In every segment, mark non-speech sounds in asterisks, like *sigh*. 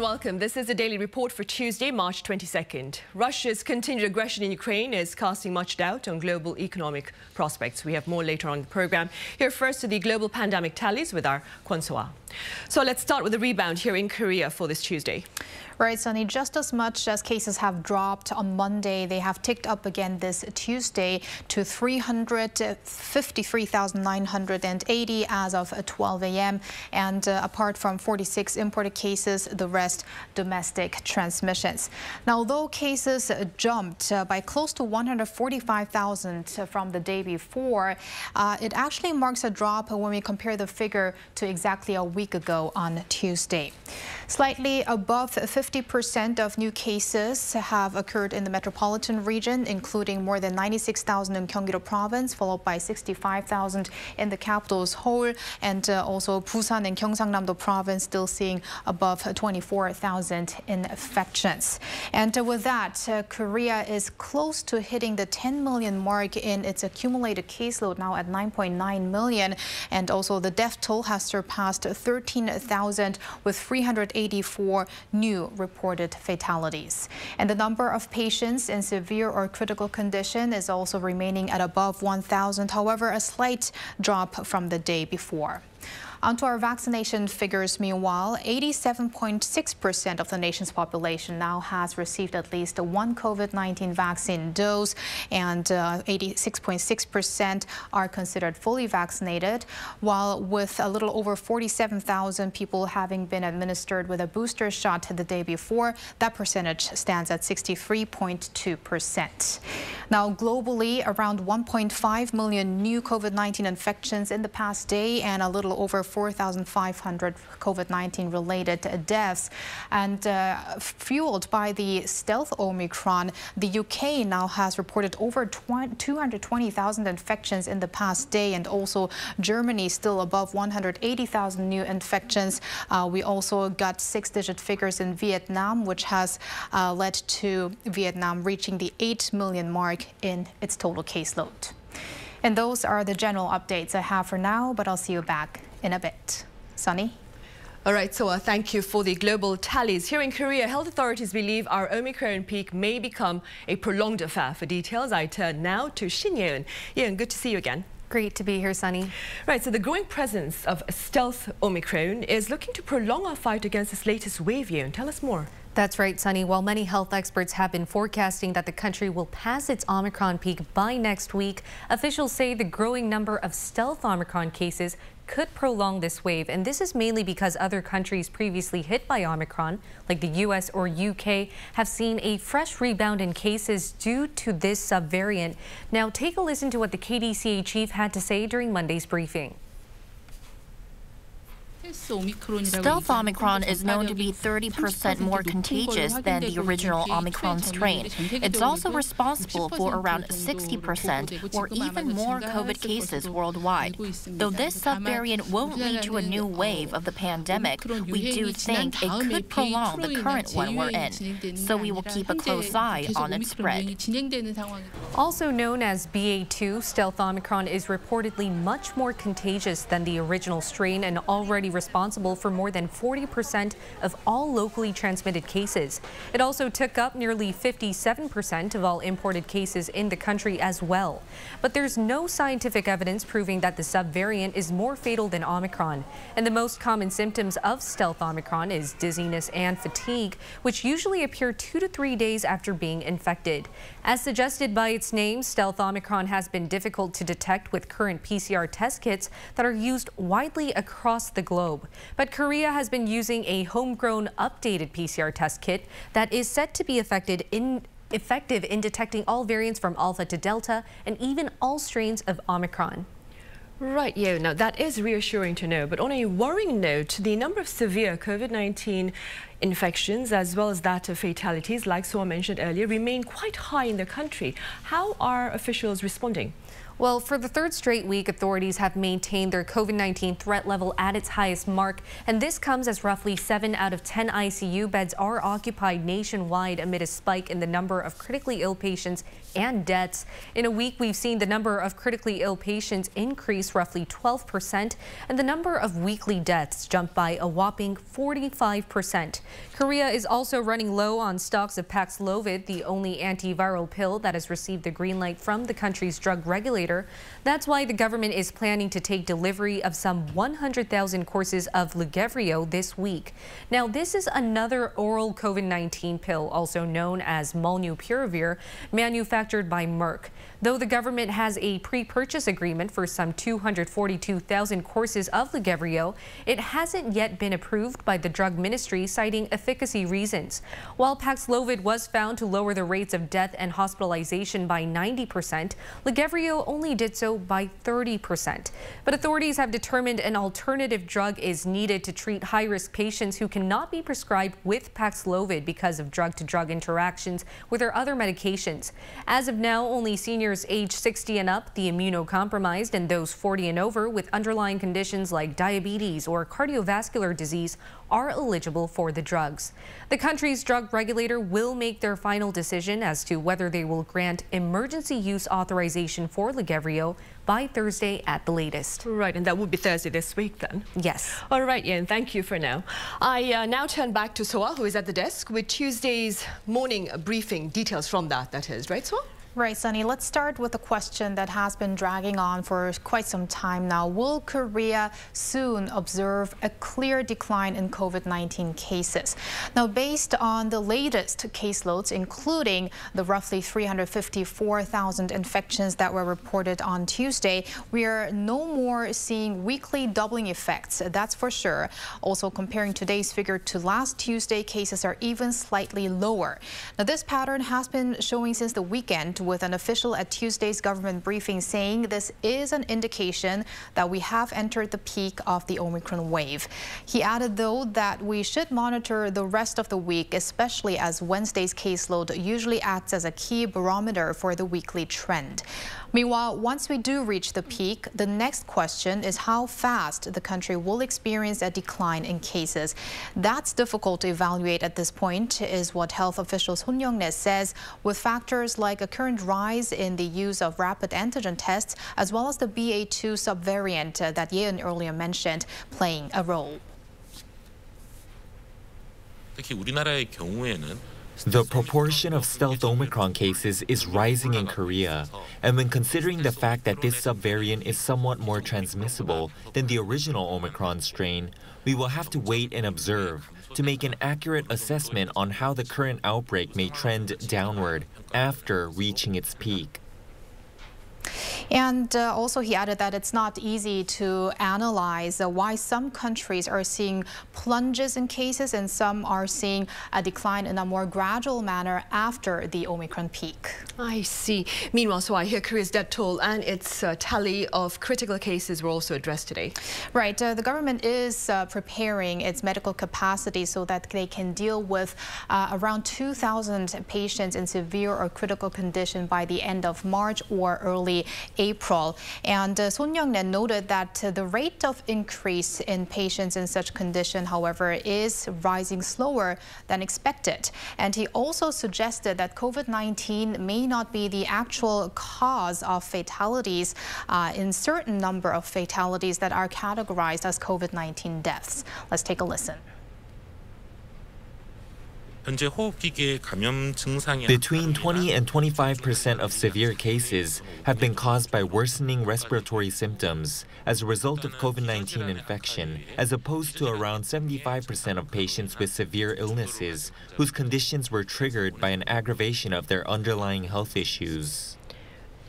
And welcome. This is a daily report for Tuesday, March 22nd. Russia's continued aggression in Ukraine is casting much doubt on global economic prospects. We have more later on the program. Here first to the global pandemic tallies with our Kwon So let's start with the rebound here in Korea for this Tuesday. Right, Sunny, just as much as cases have dropped on Monday, they have ticked up again this Tuesday to 353,980 as of 12 a.m. And uh, apart from 46 imported cases, the rest domestic transmissions. Now, although cases jumped uh, by close to 145,000 from the day before, uh, it actually marks a drop when we compare the figure to exactly a week ago on Tuesday. Slightly above 50% of new cases have occurred in the metropolitan region, including more than 96,000 in Gyeonggi-do province, followed by 65,000 in the capital Seoul, and uh, also Busan and Gyeongsangnam-do province still seeing above 24,000 infections. And uh, with that, uh, Korea is close to hitting the 10 million mark in its accumulated caseload, now at 9.9 million. And also the death toll has surpassed 13,000 with 380 84 new reported fatalities. And the number of patients in severe or critical condition is also remaining at above 1,000, however, a slight drop from the day before. Onto our vaccination figures, meanwhile, 87.6% of the nation's population now has received at least one COVID-19 vaccine dose, and 86.6% uh, are considered fully vaccinated, while with a little over 47,000 people having been administered with a booster shot the day before, that percentage stands at 63.2%. Now, globally, around 1.5 million new COVID-19 infections in the past day and a little over 4,500 COVID-19 related deaths. And uh, fueled by the stealth Omicron, the UK now has reported over 220,000 infections in the past day and also Germany still above 180,000 new infections. Uh, we also got six-digit figures in Vietnam, which has uh, led to Vietnam reaching the 8 million mark in its total caseload. And those are the general updates I have for now, but I'll see you back in a bit. Sunny? All right, so uh, thank you for the global tallies. Here in Korea, health authorities believe our Omicron peak may become a prolonged affair. For details, I turn now to Shin Yeun. Yeun, good to see you again. Great to be here, Sunny. Right, so the growing presence of stealth Omicron is looking to prolong our fight against this latest wave, Yeun. Tell us more. That's right, Sunny. While many health experts have been forecasting that the country will pass its Omicron peak by next week, officials say the growing number of stealth Omicron cases could prolong this wave. And this is mainly because other countries previously hit by Omicron, like the US or UK, have seen a fresh rebound in cases due to this subvariant. Now take a listen to what the KDCA chief had to say during Monday's briefing. Stealth Omicron is known to be 30% more contagious than the original Omicron strain. It's also responsible for around 60% or even more COVID cases worldwide. Though this subvariant won't lead to a new wave of the pandemic, we do think it could prolong the current one we're in. So we will keep a close eye on its spread. Also known as BA2, stealth Omicron is reportedly much more contagious than the original strain and already responsible for more than 40% of all locally transmitted cases. It also took up nearly 57% of all imported cases in the country as well. But there's no scientific evidence proving that the subvariant is more fatal than Omicron. And the most common symptoms of stealth Omicron is dizziness and fatigue, which usually appear two to three days after being infected. As suggested by its name, stealth Omicron has been difficult to detect with current PCR test kits that are used widely across the globe. But Korea has been using a homegrown updated PCR test kit that is set to be affected in effective in detecting all variants from Alpha to Delta and even all strains of Omicron. Right, yeah, now that is reassuring to know. But on a worrying note, the number of severe COVID-19 infections as well as that of fatalities, like Soa mentioned earlier, remain quite high in the country. How are officials responding? Well, for the third straight week, authorities have maintained their COVID-19 threat level at its highest mark, and this comes as roughly 7 out of 10 ICU beds are occupied nationwide amid a spike in the number of critically ill patients and deaths. In a week, we've seen the number of critically ill patients increase roughly 12%, and the number of weekly deaths jump by a whopping 45%. Korea is also running low on stocks of Paxlovid, the only antiviral pill that has received the green light from the country's drug regulator later. That's why the government is planning to take delivery of some 100,000 courses of Lagevrio this week. Now, this is another oral COVID-19 pill, also known as Molnupiravir, manufactured by Merck. Though the government has a pre-purchase agreement for some 242,000 courses of Lagevrio, it hasn't yet been approved by the drug ministry, citing efficacy reasons. While Paxlovid was found to lower the rates of death and hospitalization by 90%, Lagevrio only did so by 30%. But authorities have determined an alternative drug is needed to treat high-risk patients who cannot be prescribed with Paxlovid because of drug-to-drug -drug interactions with their other medications. As of now, only seniors age 60 and up, the immunocompromised, and those 40 and over with underlying conditions like diabetes or cardiovascular disease are eligible for the drugs. The country's drug regulator will make their final decision as to whether they will grant emergency use authorization for Lagevrio by Thursday at the latest. Right, and that would be Thursday this week then? Yes. All right, Ian, thank you for now. I uh, now turn back to Soa, who is at the desk with Tuesday's morning briefing. Details from that, that is, right, Soa? Right, Sunny. Let's start with a question that has been dragging on for quite some time now. Will Korea soon observe a clear decline in COVID-19 cases? Now, based on the latest caseloads, including the roughly 354,000 infections that were reported on Tuesday, we are no more seeing weekly doubling effects, that's for sure. Also, comparing today's figure to last Tuesday, cases are even slightly lower. Now, this pattern has been showing since the weekend with an official at Tuesday's government briefing saying this is an indication that we have entered the peak of the Omicron wave. He added, though, that we should monitor the rest of the week, especially as Wednesday's caseload usually acts as a key barometer for the weekly trend. Meanwhile, once we do reach the peak, the next question is how fast the country will experience a decline in cases. That's difficult to evaluate at this point, is what health officials Son Young-rae says, with factors like a current rise in the use of rapid antigen tests, as well as the BA2 subvariant that Yeon earlier mentioned, playing a role. 특히 우리나라의 경우에는 the proportion of stealth Omicron cases is rising in Korea, and when considering the fact that this subvariant is somewhat more transmissible than the original Omicron strain, we will have to wait and observe to make an accurate assessment on how the current outbreak may trend downward after reaching its peak. And uh, also he added that it's not easy to analyze uh, why some countries are seeing plunges in cases and some are seeing a decline in a more gradual manner after the Omicron peak. I see. Meanwhile, so I hear Korea's death toll and its uh, tally of critical cases were also addressed today. Right. Uh, the government is uh, preparing its medical capacity so that they can deal with uh, around 2,000 patients in severe or critical condition by the end of March or early April. And uh, Son Young-rae noted that uh, the rate of increase in patients in such condition, however, is rising slower than expected. And he also suggested that COVID-19 may not be the actual cause of fatalities uh, in certain number of fatalities that are categorized as COVID-19 deaths. Let's take a listen. Between 20 and 25 percent of severe cases have been caused by worsening respiratory symptoms as a result of COVID 19 infection, as opposed to around 75 percent of patients with severe illnesses whose conditions were triggered by an aggravation of their underlying health issues.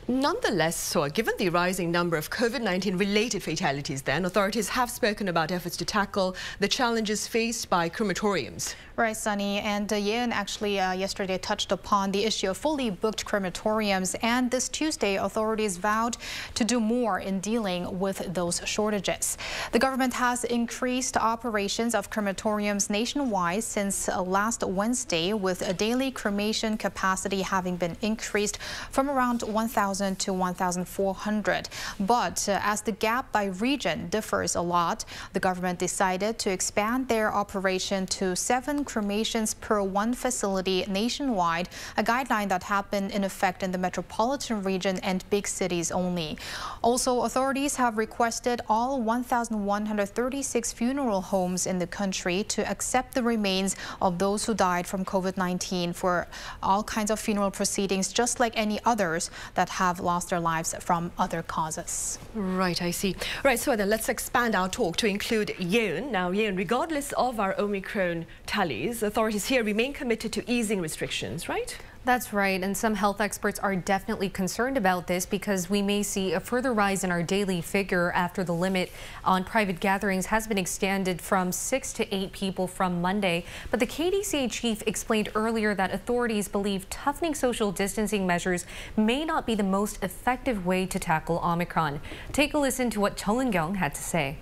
Nonetheless, so given the rising number of COVID-19 related fatalities then, authorities have spoken about efforts to tackle the challenges faced by crematoriums. Right, Sunny. And uh, Yin actually uh, yesterday touched upon the issue of fully booked crematoriums. And this Tuesday, authorities vowed to do more in dealing with those shortages. The government has increased operations of crematoriums nationwide since uh, last Wednesday, with a daily cremation capacity having been increased from around 1,000 1,000 to 1,400. But uh, as the gap by region differs a lot, the government decided to expand their operation to seven cremations per one facility nationwide, a guideline that had been in effect in the metropolitan region and big cities only. Also, authorities have requested all 1,136 funeral homes in the country to accept the remains of those who died from COVID-19 for all kinds of funeral proceedings, just like any others that have lost their lives from other causes. Right, I see. Right, so then let's expand our talk to include Yeun. Now, Yeun, regardless of our Omicron tallies, authorities here remain committed to easing restrictions, right? That's right, and some health experts are definitely concerned about this because we may see a further rise in our daily figure after the limit on private gatherings has been extended from six to eight people from Monday. But the KDCA chief explained earlier that authorities believe toughening social distancing measures may not be the most effective way to tackle Omicron. Take a listen to what Chung Eun-kyung had to say.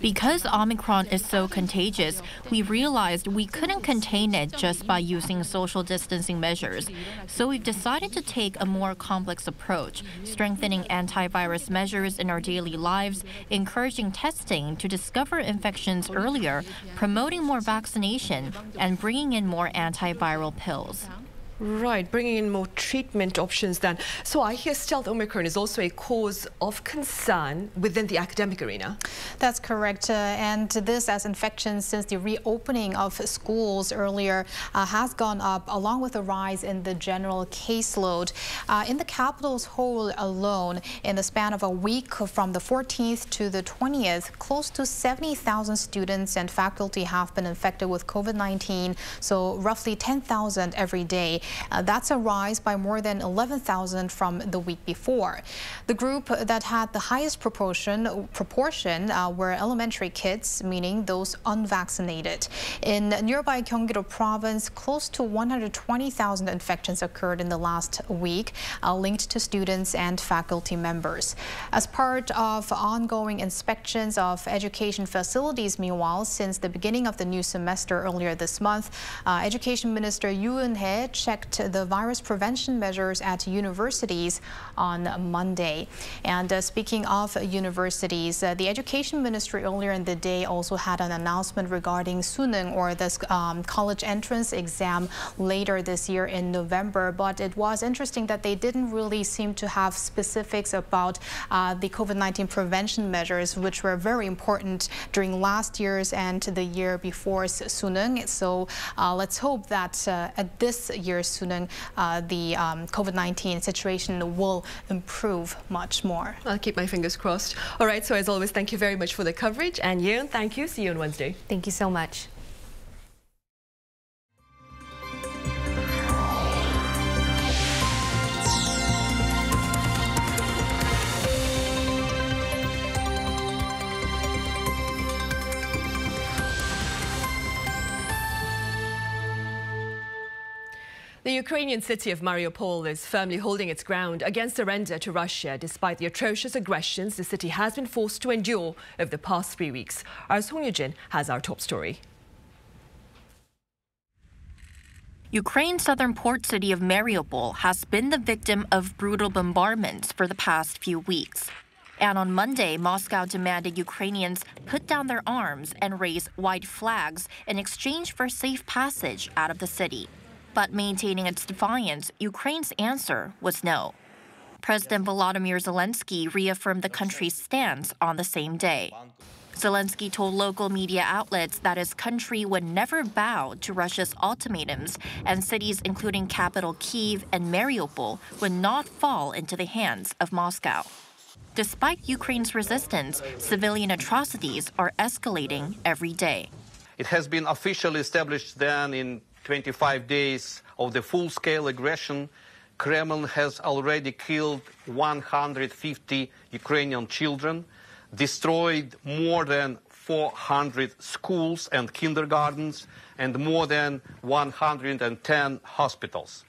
Because Omicron is so contagious, we realized we couldn't contain it just by using social distancing measures. So we've decided to take a more complex approach, strengthening antivirus measures in our daily lives, encouraging testing to discover infections earlier, promoting more vaccination, and bringing in more antiviral pills. Right, bringing in more treatment options then. So I hear stealth Omicron is also a cause of concern within the academic arena. That's correct. Uh, and this as infections since the reopening of schools earlier uh, has gone up along with a rise in the general caseload. Uh, in the capital Seoul alone, in the span of a week from the 14th to the 20th, close to 70,000 students and faculty have been infected with COVID-19, so roughly 10,000 every day. Uh, that's a rise by more than 11,000 from the week before. The group that had the highest proportion, proportion uh, were elementary kids, meaning those unvaccinated. In nearby Gyeonggi-do province, close to 120,000 infections occurred in the last week, uh, linked to students and faculty members. As part of ongoing inspections of education facilities, meanwhile, since the beginning of the new semester earlier this month, uh, Education Minister Yoo Eun-hae checked the virus prevention measures at universities on Monday. And uh, speaking of universities, uh, the Education Ministry earlier in the day also had an announcement regarding Suneung or this um, college entrance exam later this year in November. But it was interesting that they didn't really seem to have specifics about uh, the COVID-19 prevention measures, which were very important during last year's and the year before Suneung. So uh, let's hope that uh, at this year's Suneung, uh, the um, COVID-19 situation will improve much more. I'll keep my fingers crossed. All right, so as always, thank you very much for the coverage. And Yeon, thank you. See you on Wednesday. Thank you so much. The Ukrainian city of Mariupol is firmly holding its ground against surrender to Russia despite the atrocious aggressions the city has been forced to endure over the past three weeks. Our Song Yujin has our top story. Ukraine's southern port city of Mariupol has been the victim of brutal bombardments for the past few weeks. And on Monday, Moscow demanded Ukrainians put down their arms and raise white flags in exchange for safe passage out of the city. But maintaining its defiance, Ukraine's answer was no. President Volodymyr Zelensky reaffirmed the country's stance on the same day. Zelensky told local media outlets that his country would never bow to Russia's ultimatums, and cities including capital Kiev and Mariupol would not fall into the hands of Moscow. Despite Ukraine's resistance, civilian atrocities are escalating every day. It has been officially established then in 25 days of the full-scale aggression, Kremlin has already killed 150 Ukrainian children, destroyed more than 400 schools and kindergartens, and more than 110 hospitals.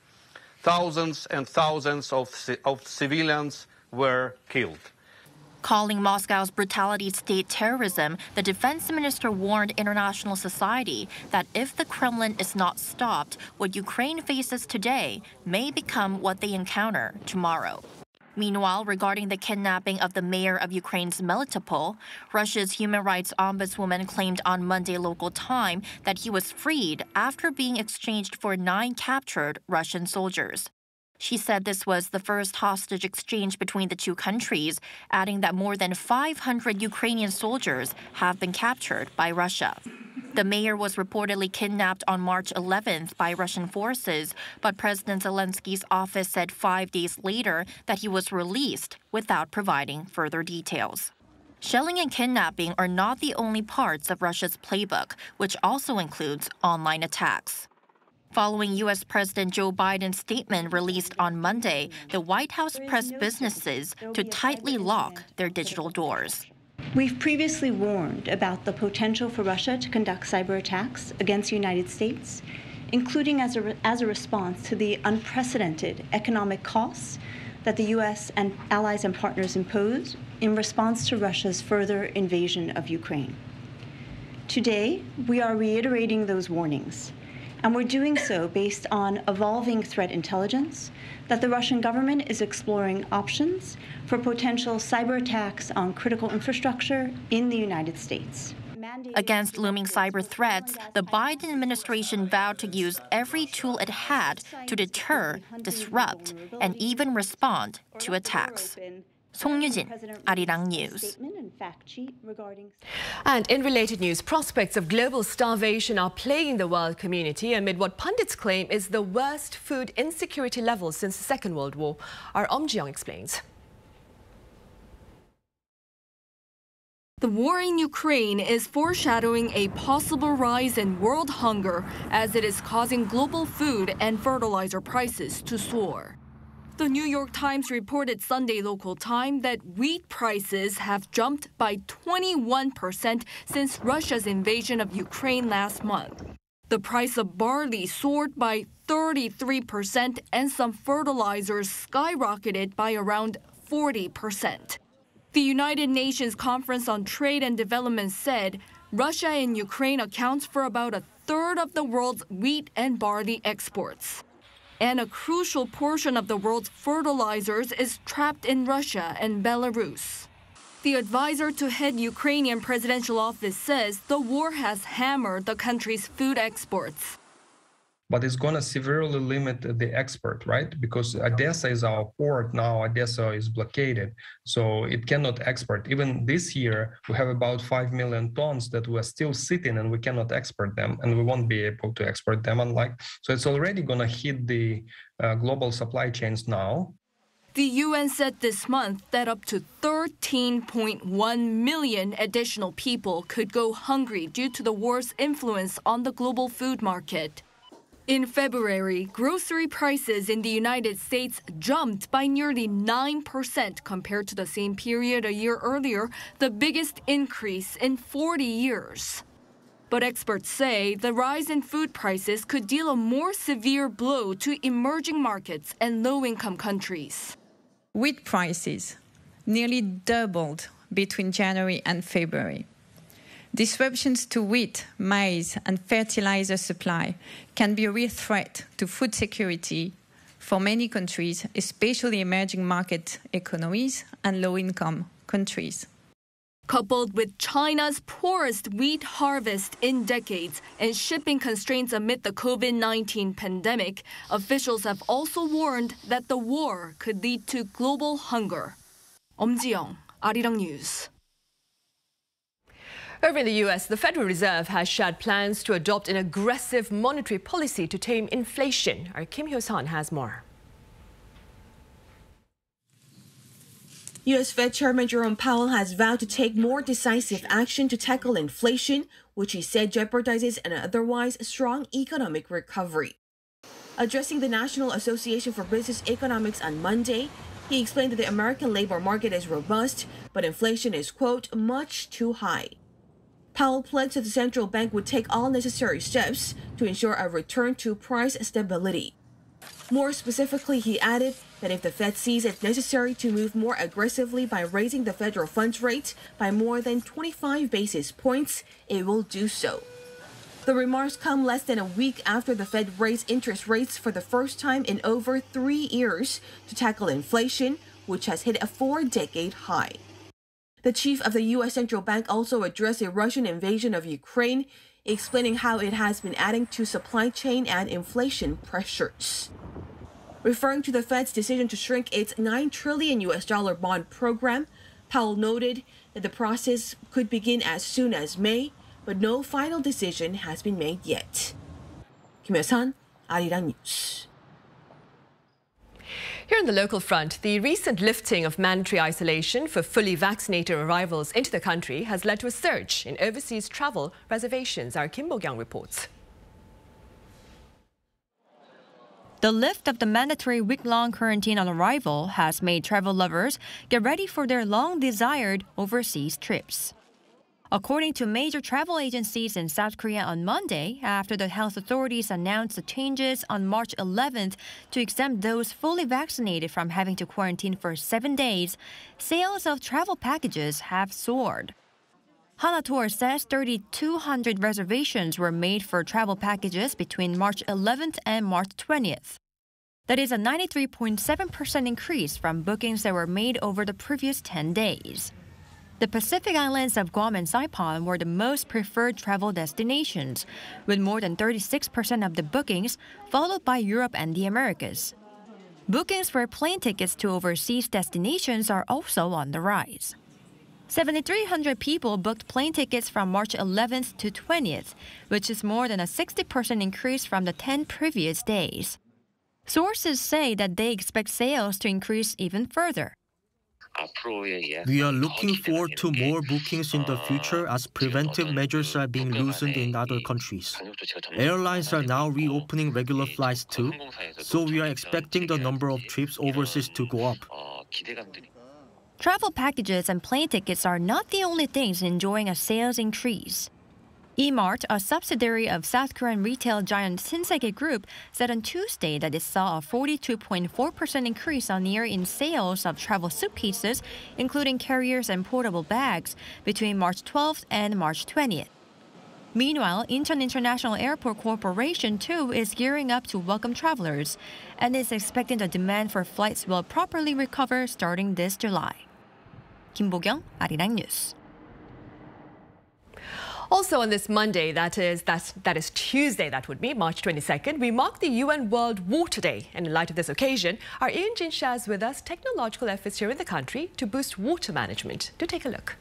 Thousands and thousands of, of civilians were killed. Calling Moscow's brutality state terrorism, the defense minister warned international society that if the Kremlin is not stopped, what Ukraine faces today may become what they encounter tomorrow. Meanwhile, regarding the kidnapping of the mayor of Ukraine's Melitopol, Russia's human rights ombudswoman claimed on Monday local time that he was freed after being exchanged for nine captured Russian soldiers. She said this was the first hostage exchange between the two countries, adding that more than 500 Ukrainian soldiers have been captured by Russia. The mayor was reportedly kidnapped on March 11th by Russian forces, but President Zelensky's office said five days later that he was released without providing further details. Shelling and kidnapping are not the only parts of Russia's playbook, which also includes online attacks. Following U.S. President Joe Biden's statement released on Monday, the White House pressed businesses to tightly lock their digital doors. We've previously warned about the potential for Russia to conduct cyber attacks against the United States, including as a, as a response to the unprecedented economic costs that the U.S. and allies and partners impose in response to Russia's further invasion of Ukraine. Today, we are reiterating those warnings and we're doing so based on evolving threat intelligence that the Russian government is exploring options for potential cyber attacks on critical infrastructure in the United States. Against looming cyber threats, the Biden administration vowed to use every tool it had to deter, disrupt, and even respond to attacks. 송유진, Arirang News. And in related news, prospects of global starvation are plaguing the world community amid what pundits claim is the worst food insecurity level since the Second World War. Our Om Ji-young explains. The war in Ukraine is foreshadowing a possible rise in world hunger as it is causing global food and fertilizer prices to soar. The New York Times reported Sunday local time that wheat prices have jumped by 21% since Russia's invasion of Ukraine last month. The price of barley soared by 33% and some fertilizers skyrocketed by around 40%. The United Nations Conference on Trade and Development said Russia and Ukraine accounts for about a third of the world's wheat and barley exports and a crucial portion of the world's fertilizers is trapped in Russia and Belarus. The advisor to head Ukrainian presidential office says the war has hammered the country's food exports but it's going to severely limit the export, right? Because Odessa is our port now, Odessa is blockaded, so it cannot export. Even this year, we have about 5 million tons that were still sitting and we cannot export them, and we won't be able to export them. Unlike, so it's already going to hit the uh, global supply chains now. The UN said this month that up to 13.1 million additional people could go hungry due to the war's influence on the global food market. In February, grocery prices in the United States jumped by nearly 9% compared to the same period a year earlier, the biggest increase in 40 years. But experts say the rise in food prices could deal a more severe blow to emerging markets and low income countries. Wheat prices nearly doubled between January and February. Disruptions to wheat, maize, and fertilizer supply can be a real threat to food security for many countries, especially emerging market economies and low income countries. Coupled with China's poorest wheat harvest in decades and shipping constraints amid the COVID 19 pandemic, officials have also warned that the war could lead to global hunger. Om Ji-young, Arirang News. Over in the US, the Federal Reserve has shared plans to adopt an aggressive monetary policy to tame inflation. Our Kim Hyo-sun has more. U.S. Fed Chairman Jerome Powell has vowed to take more decisive action to tackle inflation, which he said jeopardizes an otherwise strong economic recovery. Addressing the National Association for Business Economics on Monday, he explained that the American labor market is robust, but inflation is, quote, much too high. Powell pledged that the central bank would take all necessary steps to ensure a return to price stability. More specifically, he added that if the Fed sees it necessary to move more aggressively by raising the federal funds rate by more than 25 basis points, it will do so. The remarks come less than a week after the Fed raised interest rates for the first time in over three years to tackle inflation, which has hit a four decade high. The chief of the U.S. Central Bank also addressed the Russian invasion of Ukraine, explaining how it has been adding to supply chain and inflation pressures. Referring to the Fed's decision to shrink its 9 trillion US dollar bond program, Powell noted that the process could begin as soon as May, but no final decision has been made yet. Kim Hyo-sun, Arirang News. Here on the local front, the recent lifting of mandatory isolation for fully vaccinated arrivals into the country has led to a surge in overseas travel reservations. Our Kim Bo-kyung reports. The lift of the mandatory week-long quarantine on arrival has made travel lovers get ready for their long-desired overseas trips. According to major travel agencies in South Korea on Monday, after the health authorities announced the changes on March 11th to exempt those fully vaccinated from having to quarantine for seven days, sales of travel packages have soared. Hana Tour says 3,200 reservations were made for travel packages between March 11th and March 20th. That is a 93.7% increase from bookings that were made over the previous 10 days. The Pacific islands of Guam and Saipan were the most preferred travel destinations, with more than 36% of the bookings, followed by Europe and the Americas. Bookings for plane tickets to overseas destinations are also on the rise. 7,300 people booked plane tickets from March 11th to 20th, which is more than a 60% increase from the 10 previous days. Sources say that they expect sales to increase even further. We are looking forward to more bookings in the future as preventive measures are being loosened in other countries. Airlines are now reopening regular flights too, so we are expecting the number of trips overseas to go up. Travel packages and plane tickets are not the only things enjoying a sales increase. Emart, a subsidiary of South Korean retail giant Shinsegae Group, said on Tuesday that it saw a 42.4% increase on year in sales of travel suitcases, including carriers and portable bags, between March 12th and March 20th. Meanwhile, Incheon International Airport Corporation too is gearing up to welcome travelers and is expecting the demand for flights will properly recover starting this July. Kim Bo-kyung, Arirang News. Also on this Monday, that is that that is Tuesday, that would be March 22nd, we mark the UN World Water Day. And in light of this occasion, our Ian Jin shares with us technological efforts here in the country to boost water management. Do take a look.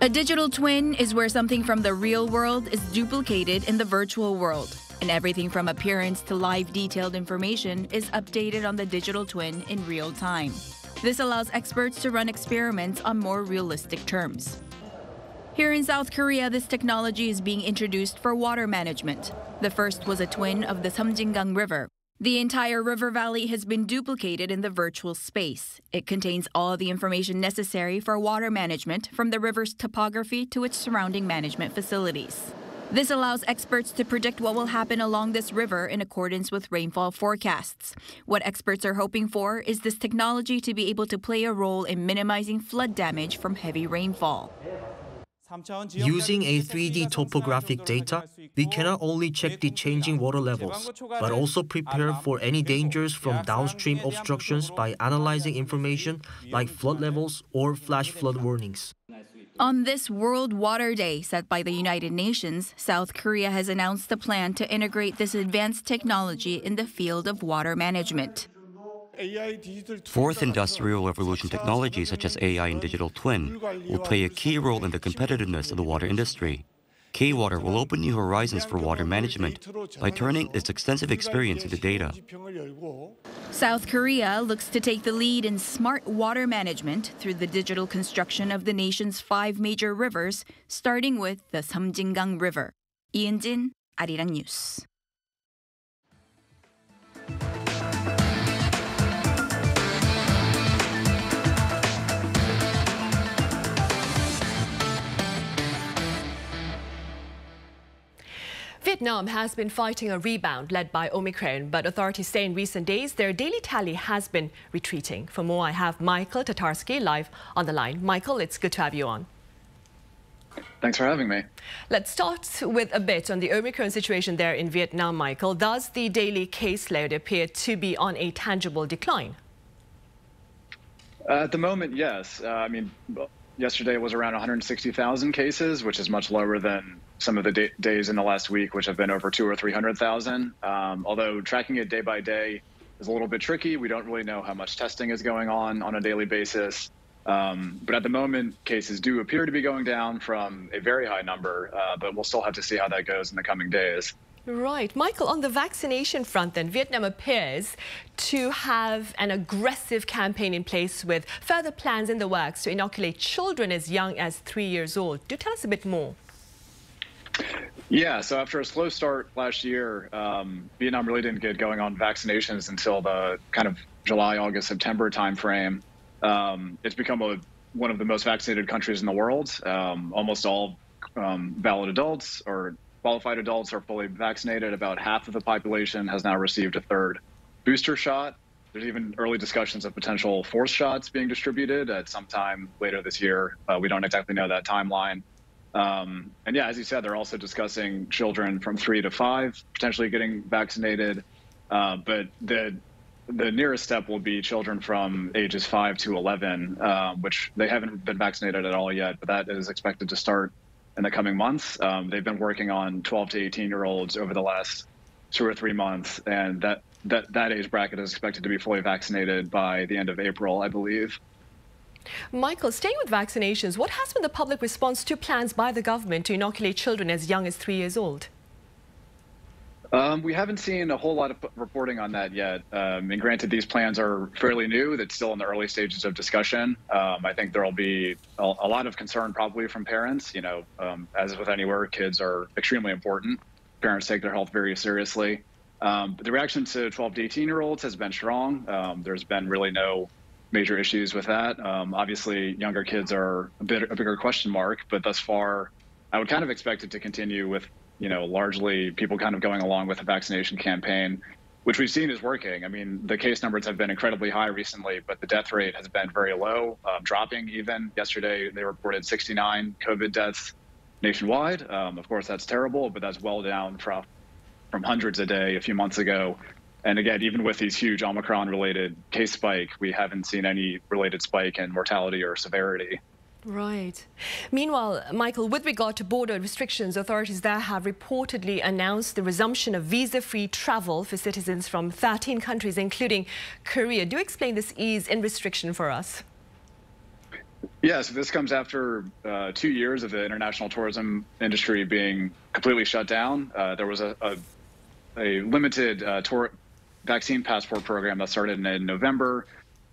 A digital twin is where something from the real world is duplicated in the virtual world. And everything from appearance to live detailed information is updated on the digital twin in real time. This allows experts to run experiments on more realistic terms. Here in South Korea, this technology is being introduced for water management. The first was a twin of the Seomjingang River. The entire river valley has been duplicated in the virtual space. It contains all the information necessary for water management from the river's topography to its surrounding management facilities. This allows experts to predict what will happen along this river in accordance with rainfall forecasts. What experts are hoping for is this technology to be able to play a role in minimizing flood damage from heavy rainfall. Using a 3D topographic data, we cannot only check the changing water levels, but also prepare for any dangers from downstream obstructions by analyzing information like flood levels or flash flood warnings. On this World Water Day set by the United Nations, South Korea has announced a plan to integrate this advanced technology in the field of water management. Fourth industrial revolution technology such as AI and digital twin will play a key role in the competitiveness of the water industry. K-Water will open new horizons for water management by turning its extensive experience into data. South Korea looks to take the lead in smart water management through the digital construction of the nation's five major rivers, starting with the Seomjingang River. Ian Jin, Arirang News. Vietnam has been fighting a rebound led by Omicron, but authorities say in recent days their daily tally has been retreating. For more, I have Michael Tatarski live on the line. Michael, it's good to have you on. Thanks for having me. Let's start with a bit on the Omicron situation there in Vietnam, Michael. Does the daily caseload appear to be on a tangible decline? Uh, at the moment, yes. Uh, I mean, yesterday was around 160,000 cases, which is much lower than some of the day days in the last week, which have been over two or 300,000. Um, although tracking it day by day is a little bit tricky. We don't really know how much testing is going on on a daily basis. Um, but at the moment, cases do appear to be going down from a very high number, uh, but we'll still have to see how that goes in the coming days. Right. Michael, on the vaccination front, then, Vietnam appears to have an aggressive campaign in place with further plans in the works to inoculate children as young as three years old. Do tell us a bit more. Yeah, so after a slow start last year, um, Vietnam really didn't get going on vaccinations until the kind of July, August, September timeframe. Um, it's become a, one of the most vaccinated countries in the world. Um, almost all um, valid adults or qualified adults are fully vaccinated. About half of the population has now received a third booster shot. There's even early discussions of potential fourth shots being distributed at some time later this year. Uh, we don't exactly know that timeline. Um, and yeah, as you said, they're also discussing children from three to five potentially getting vaccinated. Uh, but the the nearest step will be children from ages five to 11, uh, which they haven't been vaccinated at all yet, but that is expected to start in the coming months. Um, they've been working on 12 to 18 year olds over the last two or three months, and that that that age bracket is expected to be fully vaccinated by the end of April, I believe. Michael, staying with vaccinations, what has been the public response to plans by the government to inoculate children as young as three years old? Um, we haven't seen a whole lot of reporting on that yet. Um, and granted, these plans are fairly new. That's still in the early stages of discussion. Um, I think there will be a, a, lot of concern probably from parents. You know, um, as with anywhere, kids are extremely important. Parents take their health very seriously. Um, the reaction to 12 to 18 year olds has been strong. Um, there's been really no major issues with that. Obviously, younger kids are a bit a bigger question mark, but thus far, I would kind of expect it to continue with you know largely people kind of going along with the vaccination campaign, which we've seen is working. I mean, the case numbers have been incredibly high recently, but the death rate has been very low, um, dropping even. Yesterday, they reported 69 COVID deaths nationwide. Um, of course, that's terrible, but that's well down from from hundreds a day a few months ago. And again, even with these huge Omicron related case spike, we haven't seen any related spike in mortality or severity. Right. Meanwhile, Michael, with regard to border restrictions, authorities there have reportedly announced the resumption of visa-free travel for citizens from 13 countries, including Korea. Do explain this ease in restriction for us. Yes, this comes after uh, two years of the international tourism industry being completely shut down. Uh, there was a, a, a limited uh, tour vaccine passport program that started in November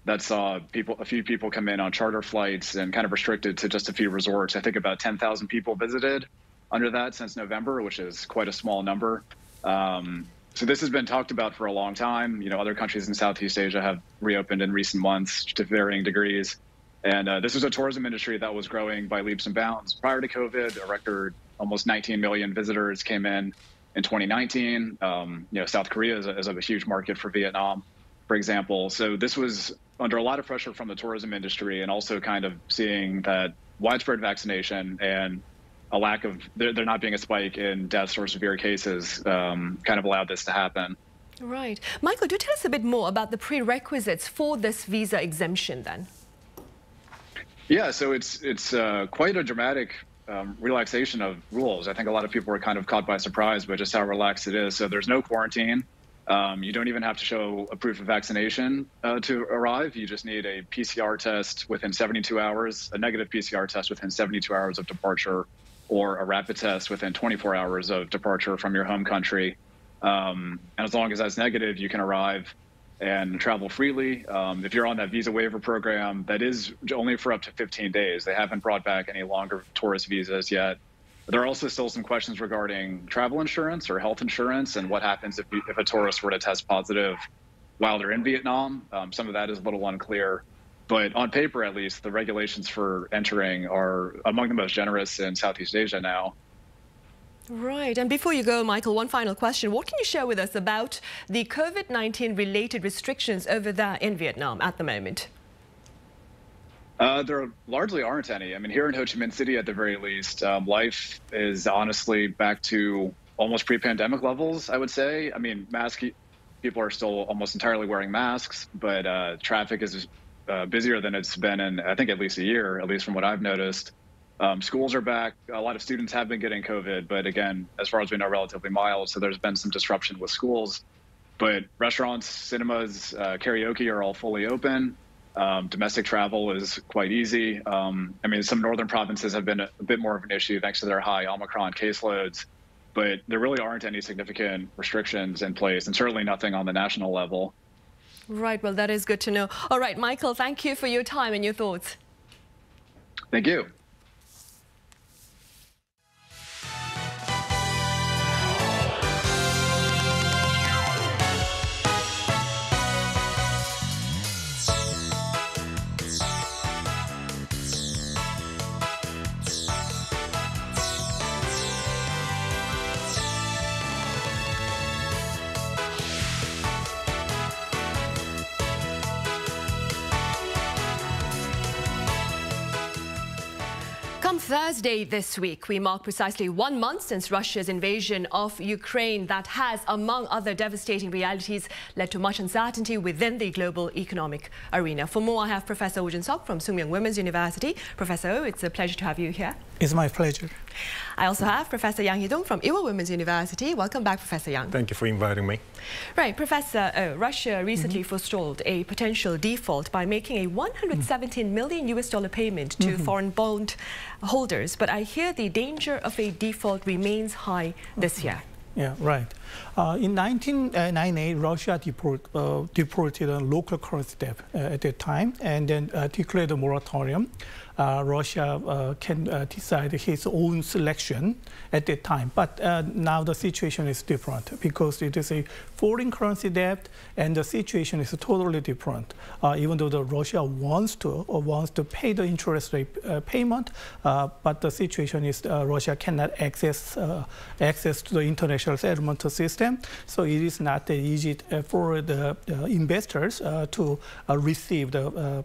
that saw people, a few people come in on charter flights and kind of restricted to just a few resorts. I think about 10,000 people visited under that since November, which is quite a small number. Um, so this has been talked about for a long time. You know, other countries in Southeast Asia have reopened in recent months to varying degrees. And uh, this was a tourism industry that was growing by leaps and bounds. Prior to COVID, a record almost 19 million visitors came in in 2019. Um, you know, South Korea is a, is a huge market for Vietnam, for example. So this was under a lot of pressure from the tourism industry, and also kind of seeing that widespread vaccination and a lack of there, there not being a spike in deaths or severe cases um, kind of allowed this to happen. Right. Michael, do tell us a bit more about the prerequisites for this visa exemption then. Yeah, so it's it's uh, quite a dramatic um, relaxation of rules. I think a lot of people were kind of caught by surprise by just how relaxed it is. So there's no quarantine. Um, you don't even have to show a proof of vaccination uh, to arrive. You just need a PCR test within 72 hours, a negative PCR test within 72 hours of departure, or a rapid test within 24 hours of departure from your home country. Um, and as long as that's negative, you can arrive and travel freely. Um, if you're on that visa waiver program, that is only for up to 15 days. They haven't brought back any longer tourist visas yet. There are also still some questions regarding travel insurance or health insurance and what happens if, if a tourist were to test positive while they're in Vietnam. Um, some of that is a little unclear. But on paper, at least, the regulations for entering are among the most generous in Southeast Asia now. Right. And before you go, Michael, one final question. What can you share with us about the COVID-19 related restrictions over there in Vietnam at the moment? Uh, there largely aren't any. I mean, here in Ho Chi Minh City, at the very least, um, life is honestly back to almost pre-pandemic levels. I would say. I mean, mask people are still almost entirely wearing masks, but uh, traffic is uh, busier than it's been in I think at least a year, at least from what I've noticed. Um, schools are back. A lot of students have been getting COVID, but again, as far as we know, relatively mild. So there's been some disruption with schools. But restaurants, cinemas, uh, karaoke are all fully open. Um, domestic travel is quite easy. Um, I mean, some northern provinces have been a, a, bit more of an issue thanks to their high Omicron caseloads, but there really aren't any significant restrictions in place, and certainly nothing on the national level. Right, well, that is good to know. All right, Michael, thank you for your time and your thoughts. Thank you. Thursday this week, we mark precisely one month since Russia's invasion of Ukraine that has, among other devastating realities, led to much uncertainty within the global economic arena. For more, I have Professor Oh Joon-seok from Sookmyung Women's University. Professor it's a pleasure to have you here. It's my pleasure. I also have Professor Yang Hee-dong from Ewha Women's University. Welcome back, Professor Yang. Thank you for inviting me. Right, Professor, uh, Russia recently mm -hmm. forestalled a potential default by making a 117 million US dollar payment to mm -hmm. foreign bond holders. But I hear the danger of a default remains high this year. Yeah, right. Uh, in 1998, Russia deport, uh, deported a local currency debt uh, at that time and then uh, declared a moratorium uh, Uh, Russia uh, can uh, decide his own selection at that time. But uh, now the situation is different because it is a foreign currency debt, and the situation is totally different. Uh, even though the Russia wants to or wants to pay the interest rate payment, but the situation is Russia cannot access access to the international settlement system, so it is not easy for the investors to receive the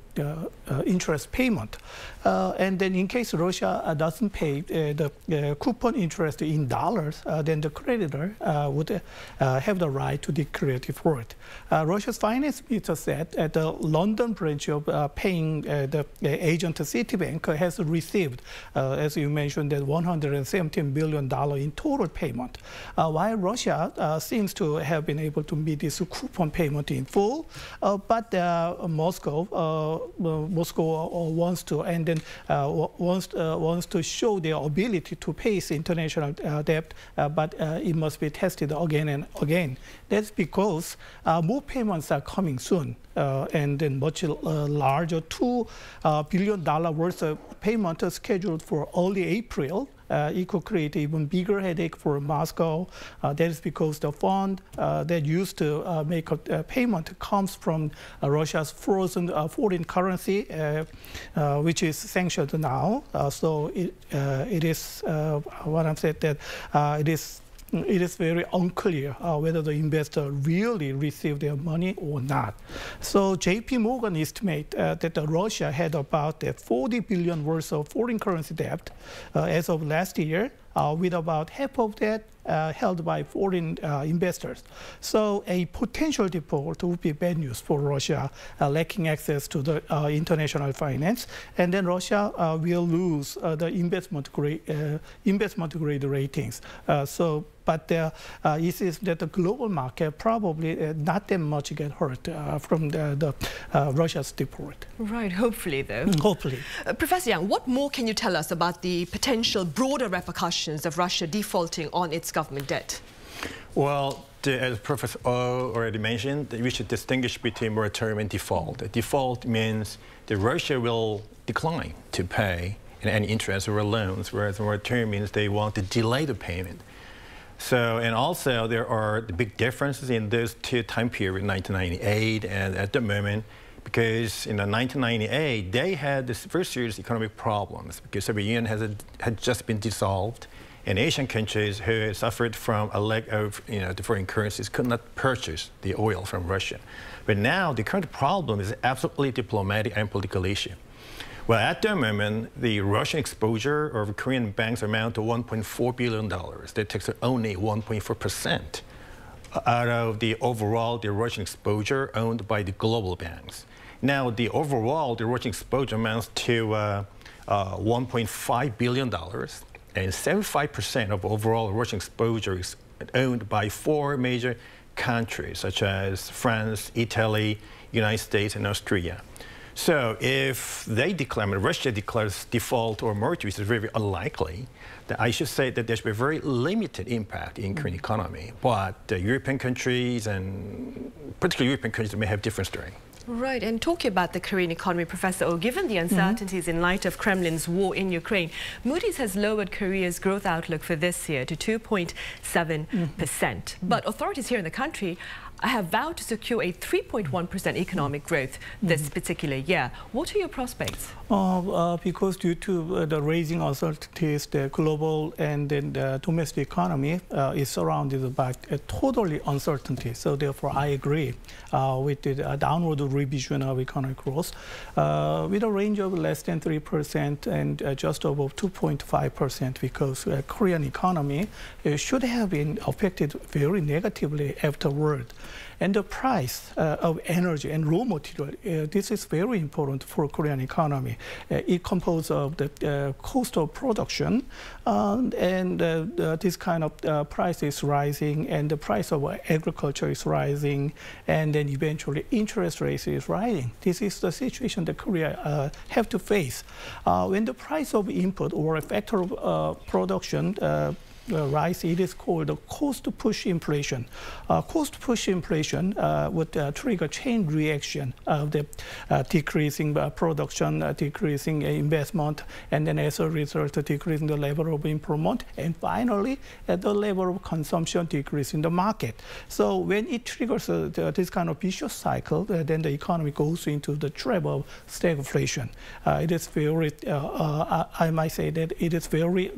interest payment. Uh, and then in case Russia uh, doesn't pay uh, the uh, coupon interest in dollars, uh, then the creditor uh, would have the right to declare default. Russia's finance minister said that the London branch of paying the agent Citibank has received, as you mentioned, that 117 billion dollar in total payment, while Russia seems to have been able to meet this coupon payment in full, but Moscow Moscow wants to and uh, wants, uh, wants to show their ability to pay the international uh, debt, but it must be tested again and again. That's because more payments are coming soon. And then much larger $2 uh, billion worth of payment scheduled for early April it could create even bigger headache for Moscow. Uh, that is because the fund uh, that used to uh, make a, payment comes from uh, Russia's frozen uh, foreign currency, which is sanctioned now. so it, it is what I'm saying that it is it is very unclear uh, whether the investor really received their money or not. So JP Morgan estimate uh, that Russia had about uh, 40 billion worth of foreign currency debt uh, as of last year, uh, with about half of that uh, held by foreign investors. So a potential default would be bad news for Russia, lacking access to the international finance, and then Russia will lose the investment grade investment grade ratings. so but uh, uh, it is that the global market probably uh, not that much get hurt from the, the Russia's default. Right, hopefully though. Mm, hopefully. Professor Yang, what more can you tell us about the potential broader repercussions of Russia defaulting on its government debt? Well, the, as Professor O already mentioned, we should distinguish between moratorium and default. Default means that Russia will decline to pay any interest or loans, whereas moratorium means they want to delay the payment. So, and also there are the big differences in those two time periods, 1998 and at the moment, because in 1998, they had the first serious economic problems because Soviet Union has, had just been dissolved and Asian countries who suffered from a lack of you know, the foreign currencies could not purchase the oil from Russia. But now the current problem is absolutely diplomatic and political issue. Well, at the moment, the Russian exposure of Korean banks amount to $1.4 billion. That takes only 1.4% out of the overall the Russian exposure owned by the global banks. Now, the overall the Russian exposure amounts to uh, uh, $1.5 billion, and 75% of overall Russian exposure is owned by four major countries, such as France, Italy, United States, and Austria. So if they declare, Russia declares default or merger, which is very unlikely, then I should say that there's a very limited impact in Korean mm. economy. But the European countries and particularly European countries may have different story. Right, and talking about the Korean economy, Professor Oh, given the mm-hmm. uncertainties mm -hmm. in light of Kremlin's war in Ukraine, Moody's has lowered Korea's growth outlook for this year to 2.7%. Mm -hmm. But authorities here in the country have vowed to secure a 3.1% economic growth this mm. particular year. What are your prospects? Uh, uh, because due to uh, the raising uncertainties, the global and then the domestic economy uh, is surrounded by a totally uncertainty. So therefore, I agree uh, with the uh, downward revision of economic growth with a range of less than 3% and just above 2.5% because Korean economy should have been affected very negatively afterward. And the price uh, of energy and raw material, uh, this is very important for Korean economy. Uh, it composes of the cost of production, um, and this kind of price is rising, and the price of agriculture is rising, and then eventually interest rates is rising. This is the situation that Korea have to face. when the price of input or a factor of production uh, rise, it is called the cost push inflation. Uh, cost push inflation uh, would uh, trigger chain reaction of the uh, decreasing uh, production, decreasing investment, and then as a result, decreasing the level of employment, and finally, at the level of consumption decrease in the market. So when it triggers this kind of vicious cycle, then the economy goes into the trap of stagflation. it is very, I might say that it is very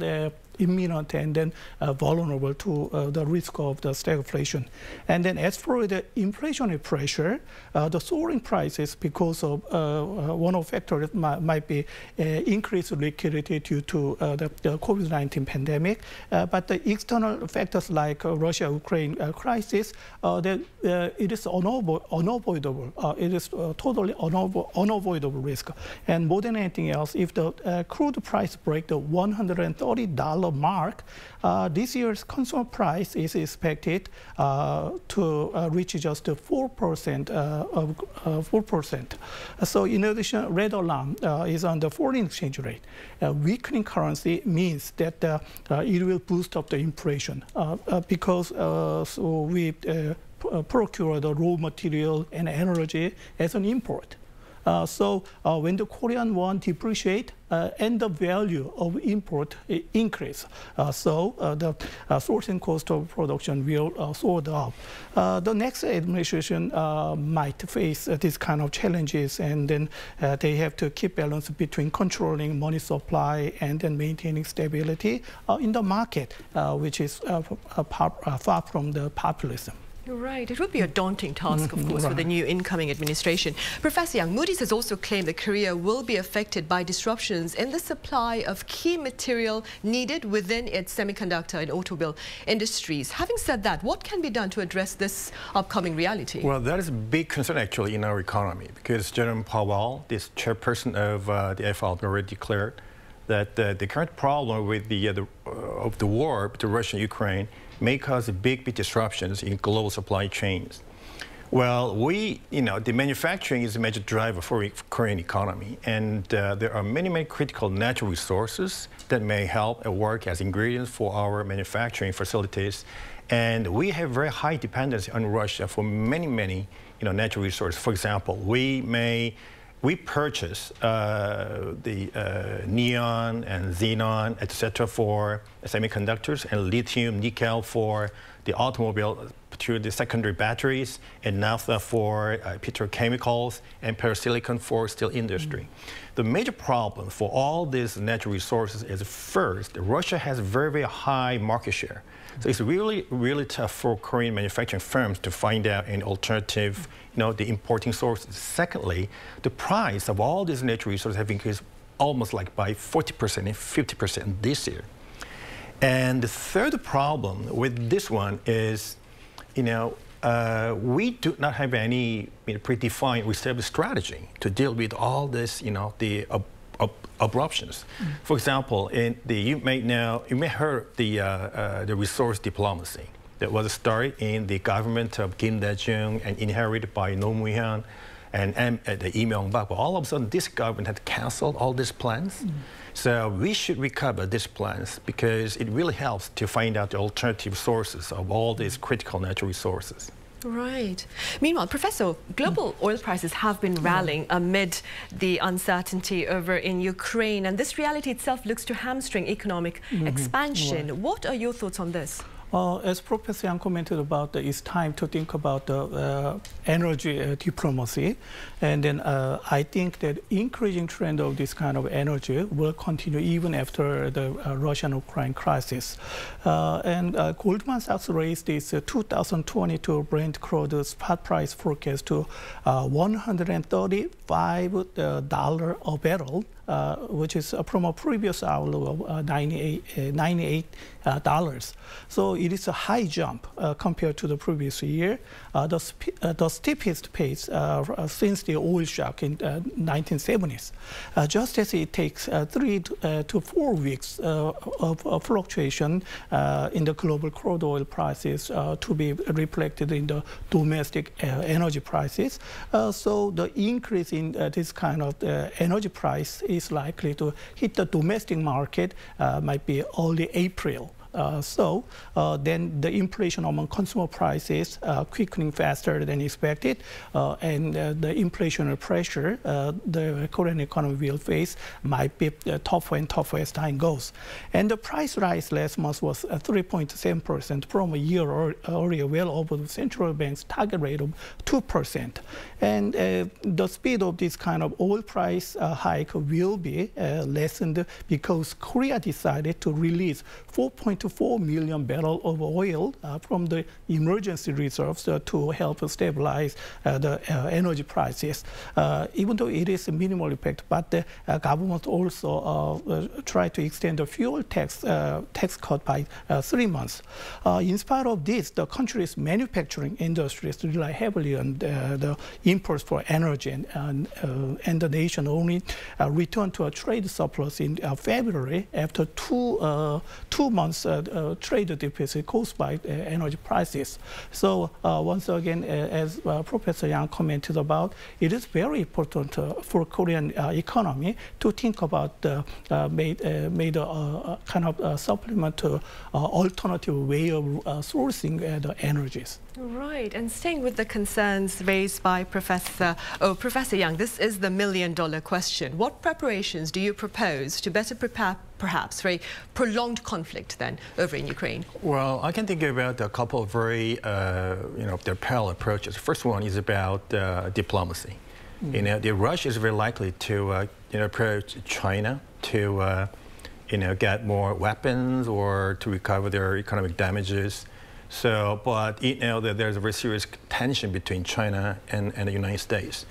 imminent and then uh, vulnerable to uh, the risk of the stagflation. And then as for the inflationary pressure, uh, the soaring prices because of uh, uh, one of factors might, might be uh, increased liquidity due to the, the COVID-19 pandemic. but the external factors like Russia-Ukraine crisis, that it is unavo unavoidable. it is totally unavo unavoidable risk. And more than anything else, if the crude price break the $130 mark, uh, this year's consumer price is expected uh, to uh, reach just 4% uh, of uh, 4%. So in addition, red alarm uh, is on the foreign exchange rate. weakening currency means that it will boost up the inflation because so we procure the raw material and energy as an import. Uh, so uh, when the Korean won depreciate uh, and the value of import uh, increase, uh, so uh, the sourcing cost of production will soar up. the next administration might face this kind of challenges, and then they have to keep balance between controlling money supply and then maintaining stability in the market, which is far from the populism. Right. It would be a daunting task, of *laughs* course, right. for the new incoming administration. Professor Yang, Moody's has also claimed that Korea will be affected by disruptions in the supply of key material needed within its semiconductor and automobile industries. Having said that, what can be done to address this upcoming reality? Well, that is a big concern, actually, in our economy, because Jerome Powell, this chairperson of uh, the FRB, already declared that uh, the current problem with the, uh, the uh, of the war between Russia and Ukraine may cause big, big disruptions in global supply chains. Well, we, you know, the manufacturing is a major driver for the Korean economy, and uh, there are many, many critical natural resources that may help and work as ingredients for our manufacturing facilities. And we have very high dependency on Russia for many, many, you know, natural resources. For example, we may we purchase uh, the uh, neon and xenon, etc., for semiconductors, and lithium, nickel for the automobile to the secondary batteries, and naphtha for uh, petrochemicals, and ferrosilicon for steel industry. Mm. The major problem for all these natural resources is first, Russia has very, very high market share. So it's really, really tough for Korean manufacturing firms to find out an alternative, you know, the importing sources. Secondly, the price of all these natural resources have increased almost like by 40% and 50% this year. And the third problem with this one is, you know, uh, we do not have any you know, predefined established strategy to deal with all this, you know, the uh, abruptions. Mm. For example, in the, you may know, you may heard the, uh, uh, the resource diplomacy that was started in the government of Kim Dae-jung and inherited by Roh Moo-hyun and, and uh, the Lee Myung-bak. But all of a sudden, this government had canceled all these plans. Mm. So we should recover these plans because it really helps to find out the alternative sources of all these critical natural resources. Right. Meanwhile, Professor, global oil prices have been rallying amid the uncertainty over in Ukraine, and this reality itself looks to hamstring economic mm -hmm. expansion. Right. What are your thoughts on this? Uh, as Professor Yang commented about, it's time to think about the uh, energy uh, diplomacy. And then uh, I think that increasing trend of this kind of energy will continue even after the Russian-Ukraine crisis. and Goldman Sachs raised its 2022 Brent crude spot price forecast to $135 a barrel Uh, which is uh, from a previous outlook of uh, 98, uh, 98 uh, dollars. So it is a high jump compared to the previous year. the, the steepest pace since the oil shock in 1970s. just as it takes three to, to, four weeks of, of, fluctuation in the global crude oil prices to be reflected in the domestic energy prices. so the increase in this kind of energy price is is likely to hit the domestic market uh, might be early April. Uh, so uh, then the inflation among consumer prices uh, quickening faster than expected, uh, and uh, the inflationary pressure the Korean economy will face might be tougher and tougher as time goes. And the price rise last month was 3.7% from a year earlier, well over the central bank's target rate of 2%. And uh, the speed of this kind of oil price uh, hike will be uh, lessened because Korea decided to release 4. 4 million barrels of oil uh, from the emergency reserves uh, to help stabilize uh, the energy prices. even though it is a minimal effect, but the government also tried to extend the fuel tax tax cut by three months. in spite of this, the country's manufacturing industries rely heavily on the imports for energy, and, and, uh, the nation only uh, returned to a trade surplus in uh, February after two two months uh, trade deficit caused by uh, energy prices. So uh, once again, as Professor Yang commented about, it is very important for Korean economy to think about made, made a, kind of supplement to alternative way of sourcing the energies. Right, and staying with the concerns raised by Professor, oh, Professor Yang, this is the million dollar question. What preparations do you propose to better prepare perhaps for a prolonged conflict then over in Ukraine? Well, I can think about a couple of very, uh, you know, their parallel approaches. First one is about uh, diplomacy. Mm. You know, the Russia is very likely to, uh, you know, approach China to, uh, you know, get more weapons or to recover their economic damages. So, but you know that there's a very serious tension between China and, and the United States.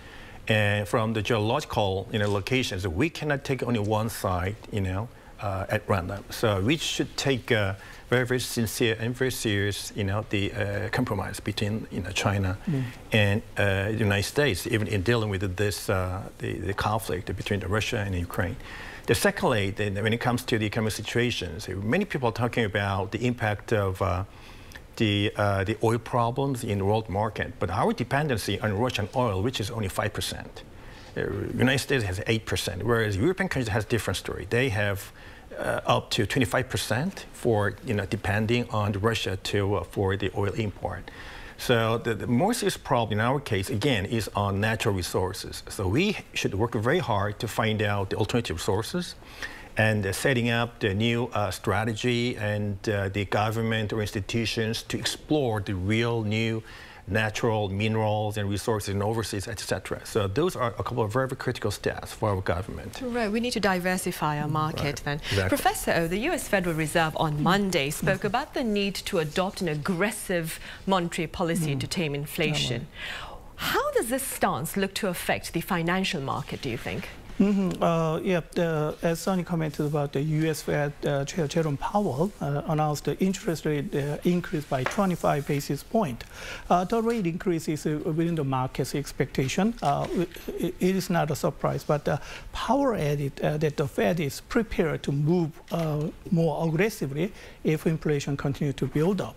And from the geological you know, locations, we cannot take only one side, you know, uh, at random. So we should take a very, very sincere and very serious, you know, the uh, compromise between you know, China mm. and uh, the United States, even in dealing with this, uh, the, the conflict between the Russia and Ukraine. The secondly, when it comes to the economic situations, many people are talking about the impact of uh, the, uh, the oil problems in the world market, but our dependency on Russian oil, which is only 5%. The uh, United States has 8%, whereas European countries has different story. They have uh, up to 25% for, you know, depending on Russia to, uh, for the oil import. So the, the, more serious problem in our case, again, is on natural resources. So we should work very hard to find out the alternative sources and setting up the new uh, strategy and uh, the government or institutions to explore the real new natural minerals and resources in overseas, etc. So those are a couple of very, very critical steps for our government. Right, we need to diversify our market right. then. Exactly. Professor O, the US Federal Reserve on Monday spoke about the need to adopt an aggressive monetary policy mm. to tame inflation. How does this stance look to affect the financial market, do you think? Mm -hmm. uh, yeah, the, as Sonny commented about the U.S. Fed uh, Chair Jerome Powell uh, announced the interest rate uh, increase by 25 basis point. Uh, the rate increase is uh, within the market's expectation. It, it is not a surprise, but Powell added that the Fed is prepared to move more aggressively if inflation continues to build up.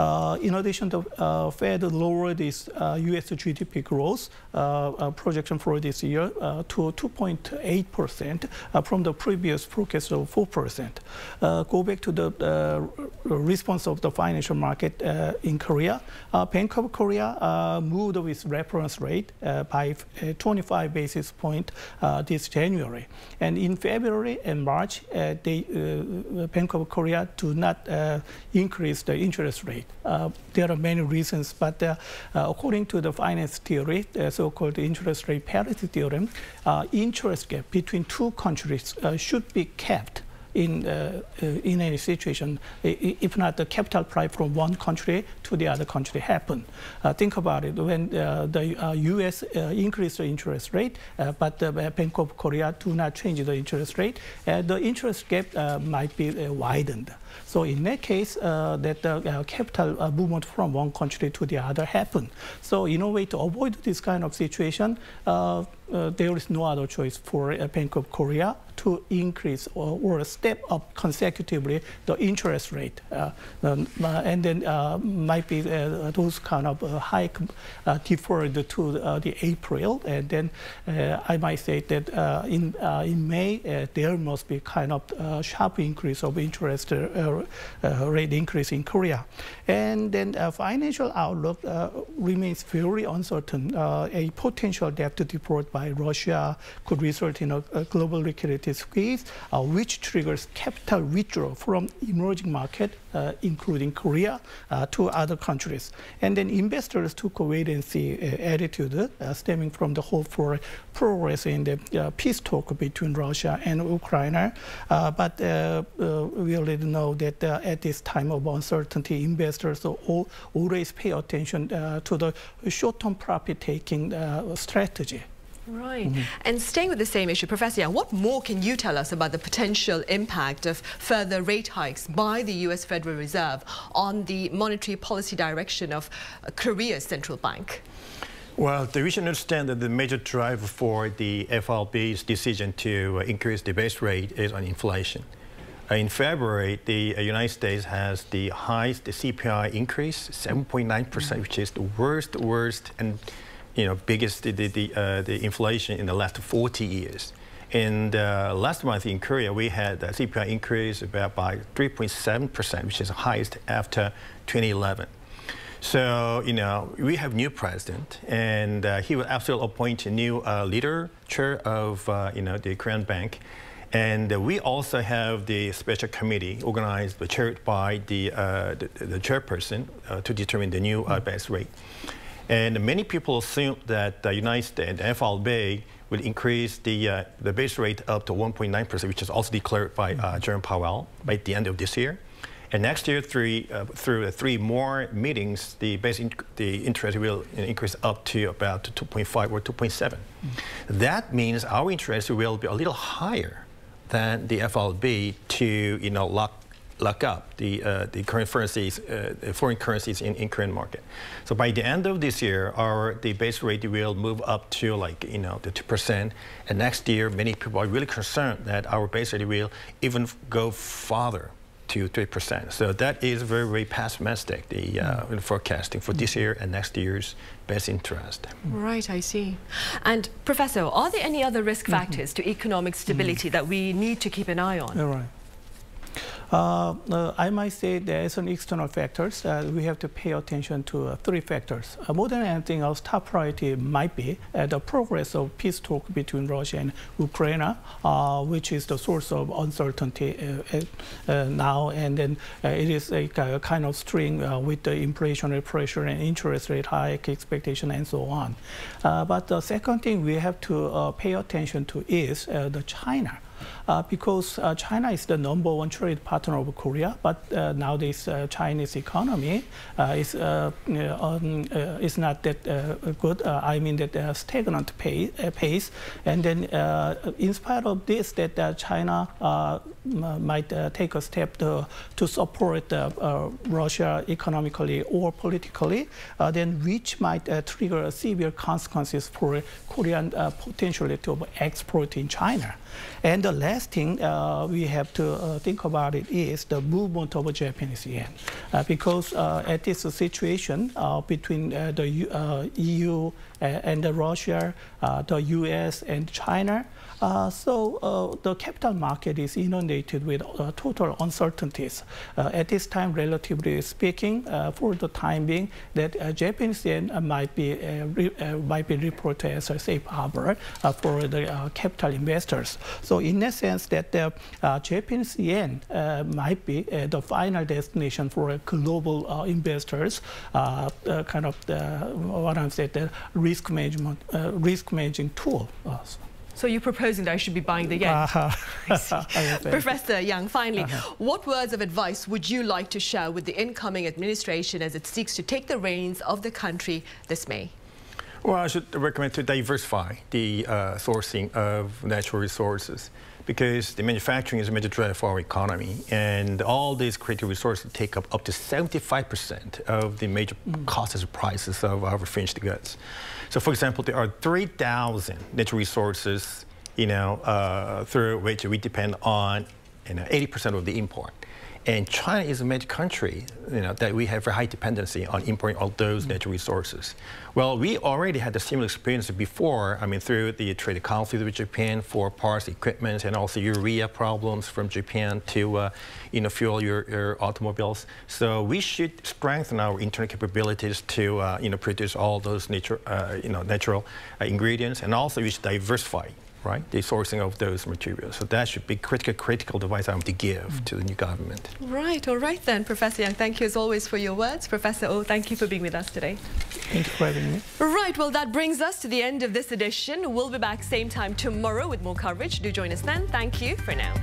Uh, in addition, the uh, Fed lowered its U.S. Uh, GDP growth uh, uh, projection for this year uh, to 2.8% from the previous forecast of 4%. go back to the response of the financial market in Korea. Bank of Korea moved its reference rate by 25 basis point this January. And in February and March, they, Bank of Korea do not increase the interest rate. Uh, there are many reasons, but uh, uh, according to the finance theory, the so-called interest rate parity theorem, interest gap between two countries should be kept in uh, uh, in any situation, if not the capital price from one country to the other country happen. Uh, think about it when the U.S. increase the interest rate, but the Bank of Korea do not change the interest rate, the interest gap might be widened. So in that case, uh, that the uh, capital uh, movement from one country to the other happen. So in a way to avoid this kind of situation, uh, there is no other choice for uh, Bank of Korea to increase or, or, step up consecutively the interest rate. Uh, um, uh, and then uh, might be uh, those kind of hike deferred to the April. And then I might say that in, in May, there must be kind of sharp increase of interest rate increase in Korea. And then financial outlook remains very uncertain. a potential debt to default by by Russia could result in a, a global liquidity squeeze, uh, which triggers capital withdrawal from emerging market, uh, including Korea, uh, to other countries. And then investors took a wait-and-see uh, attitude uh, stemming from the hope for progress in the peace talk between Russia and Ukraine. but we already know that at this time of uncertainty, investors always pay attention to the short-term profit-taking strategy. Right. Mm -hmm. And staying with the same issue, Professor Yang, what more can you tell us about the potential impact of further rate hikes by the U.S. Federal Reserve on the monetary policy direction of uh, Korea's central bank? Well, the we should understand that the major driver for the FRB's decision to uh, increase the base rate is on inflation. Uh, in February, the United States has the highest CPI increase, 7.9%, which is the worst, worst, and you know, biggest the, the, uh, the inflation in the last 40 years. And uh, last month in Korea, we had a CPI increase about by 3.7%, which is the highest after 2011. So, you know, we have new president, and uh, he will absolutely appoint a new uh, leader, chair of, uh, you know, the Korean Bank. And uh, we also have the special committee organized, chaired by the, uh, the, the, chairperson uh, to determine the new base rate. And many people assume that the United States, the FRB, will increase the, uh, the base rate up to 1.9%, which is also declared by uh, Jerome Powell by the end of this year. And next year, three, uh, through three more meetings, the base the interest will increase up to about 2.5 or 2.7. Mm. That means our interest will be a little higher than the FRB to you know lock lock up the, uh, the currencies, uh, foreign currencies in, in current market. So by the end of this year, our the base rate will move up to like you know the two percent, and next year many people are really concerned that our base rate will even go farther to 3%. So that is very, very pessimistic, the uh, mm. forecasting for this year and next year's best interest. Right, I see. And Professor, are there any other risk mm-hmm. factors mm -hmm. to economic stability mm -hmm. that we need to keep an eye on? All right. Uh, uh, I might say there is some external factors. Uh, we have to pay attention to uh, three factors. Uh, more than anything else, top priority might be the progress of peace talk between Russia and Ukraine, which is the source of uncertainty now. And then it is a, kind of string with the inflationary pressure and interest rate hike expectation and so on. but the second thing we have to pay attention to is the China uh, because uh, China is the number one trade partner of Korea, but uh, nowadays uh, Chinese economy uh, is uh, uh um, uh, is not that uh, good. I mean that stagnant pace, pace, and then in spite of this, that China might take a step to, to support Russia economically or politically, then which might trigger severe consequences for Korean potentially to export in China. And the last thing uh, we have to uh, think about it is the movement of Japanese yen, uh, because uh, at this situation uh, between uh, the EU and Russia, the US and China, Uh, so uh, the capital market is inundated with uh, total uncertainties. Uh, at this time, relatively speaking, uh, for the time being, that Japanese yen might be might be reported as a safe harbor for the capital investors. So in that sense, that the Japanese yen might be the final destination for global investors, kind of the, what I'm saying, the risk management, risk managing tool. So you're proposing that I should be buying the yen? *laughs* Uh -huh. *laughs* Professor Yang, finally, uh -huh. what words of advice would you like to share with the incoming administration as it seeks to take the reins of the country this May? Well, I should recommend to diversify the uh, sourcing of natural resources because the manufacturing is a major driver for our economy and all these critical resources take up up to 75% of the major mm. costs and prices of our finished goods. So for example, there are 3,000 natural resources, you know, uh, through which we depend on you know, 80% of the import. And China is a major country you know, that we have a high dependency on importing all those mm-hmm. natural resources. Well, we already had the similar experience before, I mean, through the trade conflict with Japan for parts, equipment, and also urea problems from Japan to, uh, you know, fuel your, your, automobiles. So we should strengthen our internal capabilities to, uh, you know, produce all those nature, uh, you know, natural uh, ingredients, and also we should diversify right? The sourcing of those materials. So that should be critical, critical advice I want to give mm. to the new government. Right, all right then, Professor Yang. Thank you as always for your words. Professor Oh, thank you for being with us today. Thank you for having me. Right, well, that brings us to the end of this edition. We'll be back same time tomorrow with more coverage. Do join us then. Thank you for now.